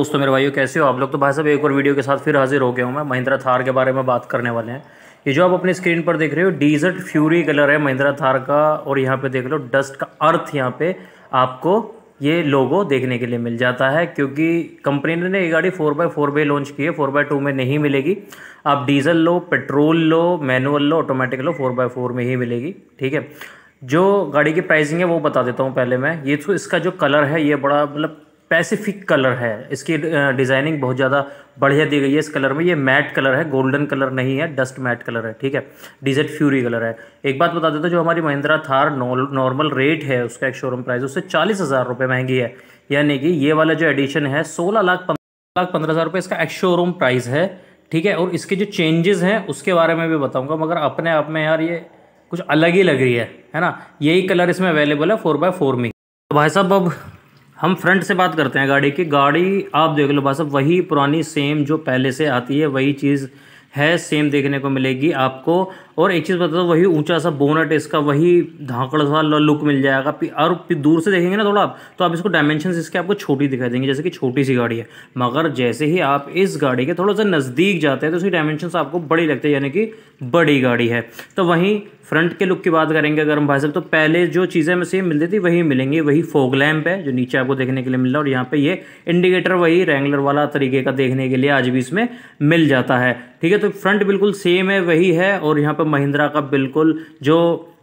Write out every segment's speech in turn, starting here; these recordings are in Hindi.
दोस्तों, मेरे भाइयों, कैसे हो? आप लोग तो भाई साहब, एक और वीडियो के साथ फिर हाजिर हो गया हूँ मैं महिंद्रा थार के बारे में बात करने वाले हैं। ये जो आप अपनी स्क्रीन पर देख रहे हो डीजर्ट फ्यूरी कलर है महिंद्रा थार का, और यहाँ पे देख लो, डस्ट का अर्थ यहाँ पे आपको ये लोगो देखने के लिए मिल जाता है, क्योंकि कंपनी ने ये गाड़ी four by four by launch की है, फोर बाई टू में नहीं मिलेगी। आप डीजल लो, पेट्रोल लो, मैनुअल लो, ऑटोमेटिक लो, फोर बाई फोर में ही मिलेगी, ठीक है? जो गाड़ी की प्राइसिंग है वो बता देता हूँ पहले मैं। ये तो इसका जो कलर है, ये बड़ा मतलब पैसिफिक कलर है। इसकी डिज़ाइनिंग बहुत ज़्यादा बढ़िया दी गई है। इस कलर में ये मैट कलर है, गोल्डन कलर नहीं है, डस्ट मैट कलर है, ठीक है? डीजेट फ्यूरी कलर है। एक बात बता देता जो हमारी महिंद्रा थार नॉर्मल रेट है, उसका एक शोरूम प्राइस उससे चालीस हज़ार रुपये महँगी है। यानी कि ये वाला जो एडिशन है, सोलह लाख पंद्रह लाख पंद्रह हज़ार रुपये इसका एक शोरूम प्राइस है, ठीक है? और इसके जो चेंजेस हैं, उसके बारे में भी बताऊँगा, मगर अपने आप में यार ये कुछ अलग ही लग रही है है ना? यही कलर इसमें अवेलेबल है फोर बाय फोर में तो भाई साहब, अब हम फ्रंट से बात करते हैं गाड़ी की। गाड़ी आप देख लो भाई साहब वही पुरानी सेम जो पहले से आती है, वही चीज़ है सेम देखने को मिलेगी आपको। और एक चीज़ बता दो वही ऊँचा सा बोनट इसका वही धाकड़ सा लुक मिल जाएगा। और दूर से देखेंगे ना थोड़ा आप तो आप इसको डायमेंशन इसके आपको छोटी दिखाई देंगे, जैसे कि छोटी सी गाड़ी है। मगर जैसे ही आप इस गाड़ी के थोड़ा सा नज़दीक जाते हैं तो उसकी डायमेंशन आपको बड़ी लगती है, यानी कि बड़ी गाड़ी है। तो वहीं फ्रंट के लुक की बात करेंगे अगर हम भाई साहब तो पहले जो चीज़ें हमें सेम मिलती थी, वही मिलेंगी, वही फोग लैम्प है, जो नीचे आपको देखने के लिए मिल रहा है, और यहाँ पे ये इंडिकेटर वही रेंगुलर वाला तरीके का देखने के लिए आज भी इसमें मिल जाता है। ठीक है तो फ्रंट बिल्कुल सेम है, वही है, और यहाँ पर महिंद्रा का बिल्कुल जो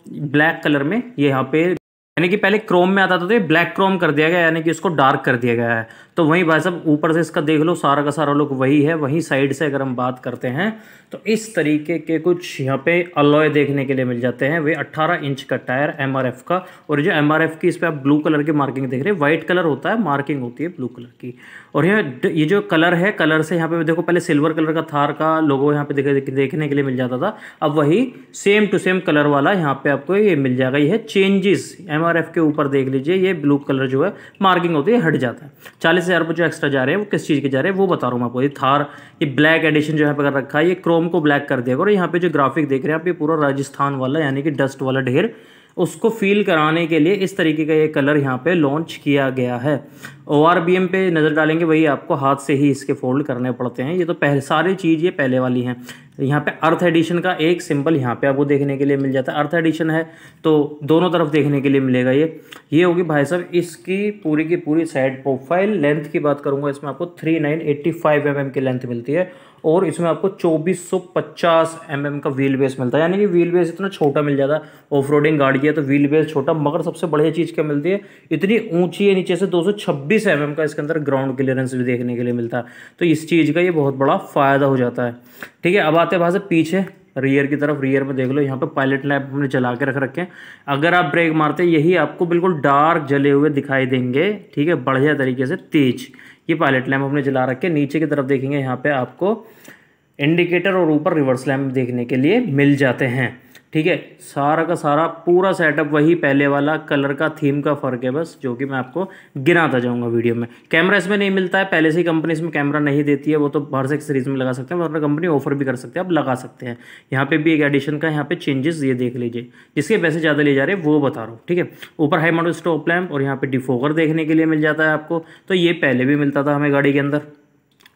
ब्लैक कलर में ये यहाँ पे, यानी कि पहले क्रोम में आता था तो ये ब्लैक क्रोम कर दिया गया, यानी कि इसको डार्क कर दिया गया है। तो वहीं भाई साहब ऊपर से इसका देख लो सारा का सारा लुक वही है। वहीं साइड से अगर हम बात करते हैं तो इस तरीके के कुछ यहाँ पे अलॉय देखने के लिए मिल जाते हैं। वे 18 इंच का टायर एमआरएफ का और जो एमआरएफ की इस पर आप ब्लू कलर की मार्किंग देख रहे हैं व्हाइट कलर होता है मार्किंग होती है ब्लू कलर की। और यहाँ ये जो कलर है कलर से यहाँ पे देखो पहले सिल्वर कलर का थार का लोगो यहाँ पे देख, देखने के लिए मिल जाता था। अब वही सेम टू सेम कलर वाला यहाँ पे आपको ये मिल जाएगा। ये चेंजेस एमआरएफ के ऊपर देख लीजिए ये ब्लू कलर जो है मार्किंग होती है हट जाता है। चालीस हज़ार रुपये जो एक्स्ट्रा जा रहे हैं, वो किस चीज़ के जा रहे हैं, वो बता रहा हूँ मैं आपको। ये थार, ये ब्लैक एडिशन जो यहाँ पे कर रखा है, ये क्रोम को ब्लैक कर दिया और यहाँ पे जो ग्राफिक देख रहे हैं आप, ये पूरा राजस्थान वाला, यानी कि डस्ट वाला ढेर, उसको फील कराने के लिए इस तरीके का ये कलर यहाँ पे लॉन्च किया गया है। ओ आर बी एम पे नज़र डालेंगे, वही आपको हाथ से ही इसके फोल्ड करने पड़ते हैं। ये तो पहले सारी चीज़ ये पहले वाली हैं। यहाँ पे अर्थ एडिशन का एक सिंबल यहाँ पे आपको देखने के लिए मिल जाता है। अर्थ एडिशन है तो दोनों तरफ़ देखने के लिए मिलेगा ये। ये होगी भाई साहब, इसकी पूरी की पूरी साइड प्रोफ़ाइल लेंथ की बात करूँगा, इसमें आपको three nine eighty five M M की लेंथ मिलती है और इसमें आपको चौबीस सौ 2450 mm का व्हील बेस मिलता है। यानी कि व्हील बेस इतना छोटा मिल जाता है। ऑफ़ रोडिंग गाड़ी है तो व्हील बेस छोटा, मगर सबसे बढ़िया चीज़ क्या मिलती है? इतनी ऊँची है नीचे से 226 mm का इसके अंदर ग्राउंड क्लियरेंस भी देखने के लिए मिलता है। तो इस चीज़ का ये बहुत बड़ा फ़ायदा हो जाता है। ठीक है, अब आते हैं वहाँ से पीछे रियर की तरफ़ रियर में देख लो, यहाँ पे पायलट लैम्प हमने जला के रख रखे हैं। अगर आप ब्रेक मारते यही आपको बिल्कुल डार्क जले हुए दिखाई देंगे, ठीक है? बढ़िया तरीके से, तेज। ये पायलट लैम्प हमने जला रखे नीचे की तरफ़ देखेंगे, यहाँ पे आपको इंडिकेटर और ऊपर रिवर्स लैम्प देखने के लिए मिल जाते हैं। ठीक है? सारा का सारा, पूरा सेटअप वही पहले वाला कलर का थीम का फ़र्क है बस, जो कि मैं आपको गिनाता जाऊँगा वीडियो में। कैमरा इसमें नहीं मिलता है, पहले से ही कंपनी इसमें कैमरा नहीं देती है, वो तो बाहर से सीरीज़ में लगा सकते हैं, वरना कंपनी ऑफ़र भी कर सकते हैं, आप लगा सकते हैं। यहाँ पे भी एक एडिशन का, यहाँ पे चेंजेस ये देख लीजिए। जिसके पैसे ज़्यादा ले जा रहे हैं, वो बता रहा हूँ, ठीक है? ऊपर हाई मॉडल स्टॉप लैम्प और यहाँ पे डिफोकर देखने के लिए मिल जाता है आपको। तो ये पहले भी मिलता था हमें गाड़ी के अंदर,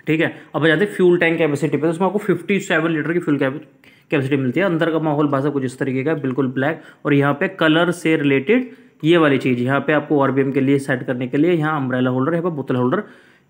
ठीक है? अब जाते फ्यूल टैंक कैपेसिटी पे तो उसमें आपको फिफ्टी सेवन लीटर की फ्यूल कैपेसिटी मिलती है। अंदर का माहौल भाषा कुछ इस तरीके का बिल्कुल ब्लैक और यहाँ पे कलर से रिलेटेड ये वाली चीज़, यहाँ पे आपको आरबीएम के लिए सेट करने के लिए यहाँ अम्ब्रेला होल्डर यहाँ पे बोतल होल्डर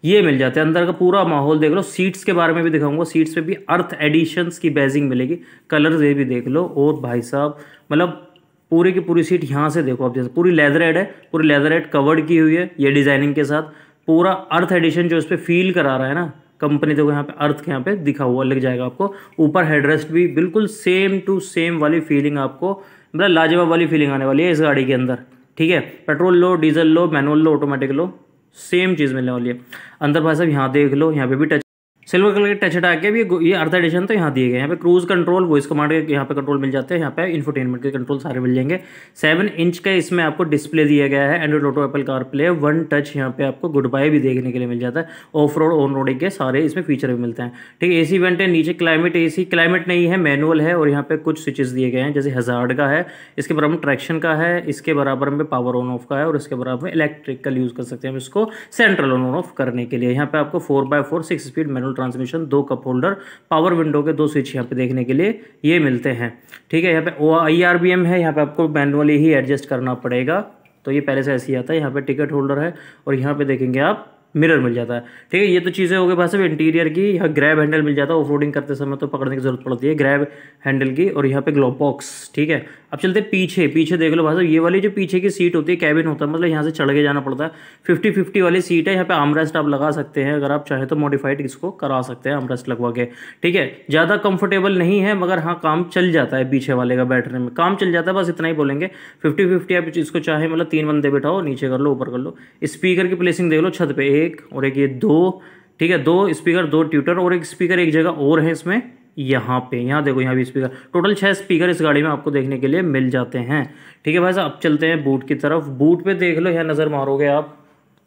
ये मिल जाते हैं। अंदर का पूरा माहौल देख लो। सीट्स के बारे में भी दिखाऊँगा। सीट्स पे भी अर्थ एडिशंस की बेजिंग मिलेगी। कलर ये भी देख लो। और भाई साहब मतलब पूरी की पूरी सीट यहाँ से देखो आप, जैसे पूरी लेदर एड है, पूरी लेदर एड कवर्ड की हुई है ये डिज़ाइनिंग के साथ। पूरा अर्थ एडिशन जो इस पर फील करा रहा है ना कंपनी देखो यहाँ पे अर्थ के यहाँ पे दिखा हुआ, लग जाएगा आपको। ऊपर हेडरेस्ट भी बिल्कुल सेम टू सेम वाली फीलिंग आपको मतलब लाजवाब वाली फीलिंग आने वाली है इस गाड़ी के अंदर, ठीक है? पेट्रोल लो, डीजल लो, मैनुअल लो ऑटोमेटिक लो सेम चीज़ मिलने वाली है। अंदर भाई साहब यहाँ देख लो, यहाँ पे भी टच सिल्वर कलर के टच हटा के भी ये अर्थ एडिशन तो यहाँ दिए गए यहाँ पे क्रूज कंट्रोल, वॉइस कमांड के यहाँ पे कंट्रोल मिल जाते हैं। यहाँ पे इन्फोटेनमेंट के कंट्रोल सारे मिल जाएँगे। सेवन इंच का इसमें आपको डिस्प्ले दिया गया है। Android Auto Apple CarPlay one touch यहाँ पे आपको गुड बाय भी देखने के लिए मिल जाता है। ऑफ़ रोड ऑन रोड के सारे इसमें फीचर भी मिलते हैं। ठीक है ए वेंट है, नीचे क्लाइमेट एसी क्लाइमेट नहीं है मैनुअल है और यहाँ पे कुछ स्विचेस दिए गए हैं। जैसे हजार्ड का है, इसके बराबर ट्रैक्शन का है, इसके बराबर में पावर ऑन ऑफ़ का है और इसके बराबर में इलेक्ट्रिकल यूज़ कर सकते हैं इसको सेंट्रल ऑन ऑफ़ करने के लिए। यहाँ पे आपको four by four six speed manual transmission दो कप होल्डर पावर विंडो के दो स्विच यहाँ पे देखने के लिए ये मिलते हैं। ठीक है, यहाँ पे O I R B M है, यहाँ पे आपको मैनुअली ही एडजस्ट करना पड़ेगा। तो ये पहले से ऐसे ही आता है, यहाँ पे टिकट होल्डर है और यहाँ पे देखेंगे आप मिरर मिल जाता है। ठीक है, ये तो चीज़ें हो गई भाई साहब इंटीरियर की, यहाँ ग्रैब हैंडल मिल जाता है ऑफ़ करते समय तो पकड़ने की ज़रूरत पड़ती है ग्रैब हैंडल की और यहाँ पे ग्लोब बॉक्स ठीक है। अब चलते पीछे पीछे देख लो भाई साहब ये वाली जो पीछे की सीट होती है कैबिन होता है मतलब यहाँ से चढ़ के जाना पड़ता है। फिफ्टी फिफ्टी वाली सीट है, यहाँ पे आमरेस्ट आप लगा सकते हैं, अगर आप चाहें तो मॉडिफाइड इसको करा सकते हैं आमरेस्ट लगवा के, ठीक है। ज़्यादा कंफर्टेबल नहीं है, मगर हाँ काम चल जाता है पीछे वाले का बैठने में, काम चल जाता है, बस इतना ही बोलेंगे। फिफ्टी फिफ्टी आप इसको चाहे मतलब तीन बंदे बैठाओ, नीचे कर लो, ऊपर कर लो। स्पीकर की प्लेसिंग देख लो, छत पे एक और एक ये दो, ठीक है, दो स्पीकर दो ट्यूटर और एक स्पीकर एक जगह और है इसमें, यहाँ पे, यहाँ देखो, यहाँ भी स्पीकर टोटल छः स्पीकर इस गाड़ी में आपको देखने के लिए मिल जाते हैं। ठीक है भाई साहब, अब चलते हैं बूट की तरफ़। बूट पे देख लो, यहाँ नज़र मारोगे आप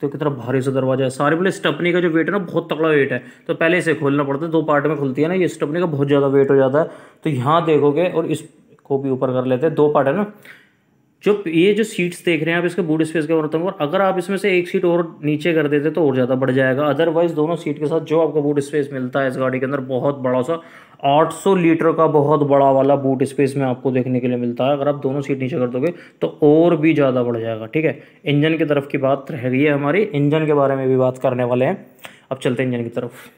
तो की तरफ़ भारी सा दरवाज़ा है। सारे बोले स्टपनी का जो वेट है ना, बहुत तकड़ा वेट है। तो पहले इसे खोलना पड़ता है, दो पार्ट में खुलती है ना, ये स्टपनी का बहुत ज़्यादा वेट हो जाता है। तो यहाँ देखोगे, और इसको भी ऊपर कर लेते हैं। दो पार्ट है ना जो ये जो सीट्स देख रहे हैं, आप इसके बूट स्पेस के बर्तन और अगर आप इसमें से एक सीट और नीचे कर देते तो और ज़्यादा बढ़ जाएगा। अदरवाइज़ दोनों सीट के साथ जो आपको बूट स्पेस मिलता है इस गाड़ी के अंदर, बहुत बड़ा सा 800 लीटर का बहुत बड़ा वाला बूट स्पेस में आपको देखने के लिए मिलता है। अगर आप दोनों सीट नीचे कर दोगे तो और भी ज़्यादा बढ़ जाएगा, ठीक है? इंजन की तरफ़ की बात रह गई है हमारी। इंजन के बारे में भी बात करने वाले हैं। अब चलते हैं इंजन की तरफ़।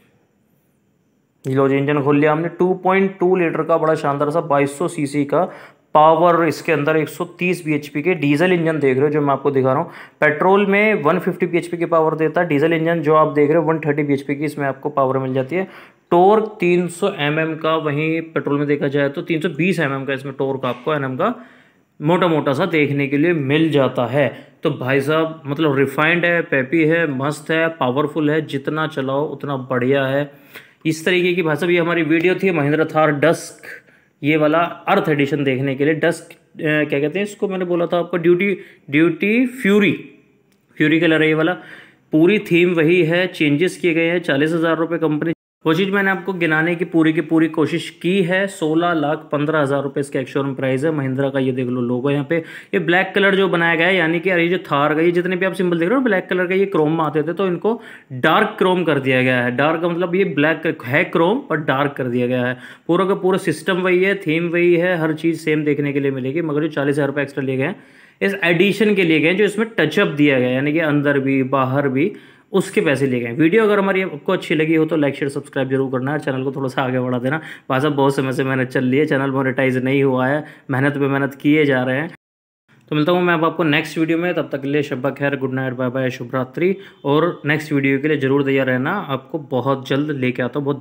लो जी, इंजन खोल लिया हमने। 2.2 लीटर का बड़ा शानदार सा 2200 सीसी का पावर इसके अंदर 130 bhp के डीजल इंजन देख रहे हो जो मैं आपको दिखा रहा हूँ। पेट्रोल में 150 bhp की पावर देता है। डीजल इंजन जो आप देख रहे हो 130 bhp की, इसमें आपको पावर मिल जाती है। टोर्क 300 सौ mm का वहीं पेट्रोल में देखा जाए तो 320 सौ mm का इसमें टोर्क आपको एन का मोटा मोटा सा देखने के लिए मिल जाता है। तो भाई साहब मतलब रिफाइंड है पेपी है, मस्त है पावरफुल है, जितना चलाओ उतना बढ़िया है। इस तरीके की भाई साहब, ये हमारी वीडियो थी, महिंद्रा थार डस्क ये वाला अर्थ एडिशन देखने के लिए डस्क क्या कहते हैं इसको? मैंने बोला था आपको, duty duty fury. Fury colour है ये वाला। पूरी थीम वही है, चेंजेस किए गए हैं, चालीस हज़ार रुपये कंपनी वो चीज़ मैंने आपको गिनाने की पूरी की पूरी कोशिश की है। सोलह लाख पंद्रह हज़ार रुपये इसका एक शोरूम प्राइस है। महिंद्रा का ये देख लो लोगो यहाँ पे। ये ब्लैक कलर जो बनाया गया है, यानी कि अरे जो थार का, ये जितने भी आप सिंबल देख रहे हो ब्लैक कलर का ये क्रोम में आते थे तो इनको डार्क क्रोम कर दिया गया है। डार्क का मतलब ये ब्लैक है क्रोम और डार्क कर दिया गया है। पूरा का पूरा सिस्टम वही है, थीम वही है, हर चीज़ सेम देखने के लिए मिलेगी, मगर जो चालीस हज़ार रुपये एक्स्ट्रा लिए गए इस एडिशन के लिए गए जो इसमें टचअप दिया गया यानी कि अंदर भी, बाहर भी। उसके पैसे ले गए। वीडियो अगर हमारी आपको अच्छी लगी हो तो लाइक शेयर सब्सक्राइब ज़रूर करना है चैनल को थोड़ा सा आगे बढ़ा देना। भाई बहुत समय से मेहनत चल रही है चैनल मोनेटाइज नहीं हुआ है, मेहनत पर मेहनत किए जा रहे हैं। तो मिलता हूँ मैं अब आपको नेक्स्ट वीडियो में। तब तक के लिए शब्बा खैर गुड नाइट बाय बाय शुभरात्रि। और नेक्स्ट वीडियो के लिए ज़रूर तैयार रहना। आपको बहुत जल्द लेके आता हूँ, बहुत